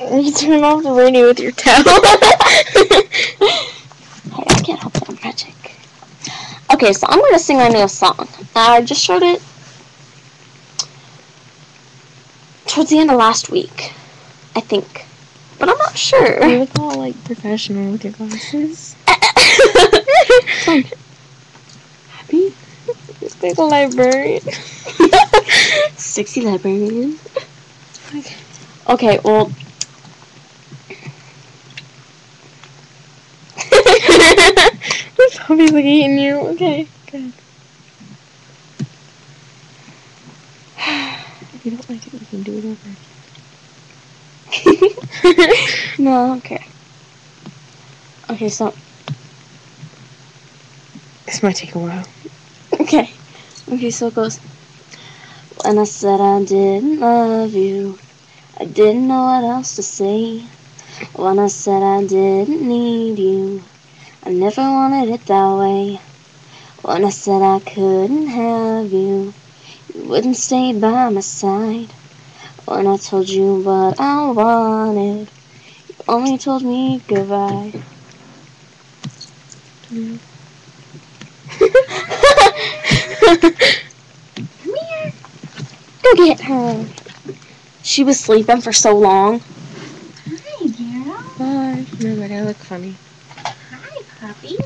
You turn off the radio with your towel. Hey, I can't help it. I'm magic. Okay, so I'm gonna sing my new song. I just showed it towards the end of last week, I think, but I'm not sure. you look all like professional with your glasses. Happy? Like a librarian. Sexy librarian. Okay. Okay, well. This puppy's like eating you. Okay, good. if you don't like it, we can do it over. no, I don't care. Okay, so. This might take a while. Okay. Okay, so it goes. When I said I didn't love you, I didn't know what else to say. When I said I didn't need you, I never wanted it that way. When I said I couldn't have you, you wouldn't stay by my side. When I told you what I wanted, you only told me goodbye. Mm. Come here. Go get her. She was sleeping for so long. Hi, girl. Bye. No, but I look funny. Hi, puppy.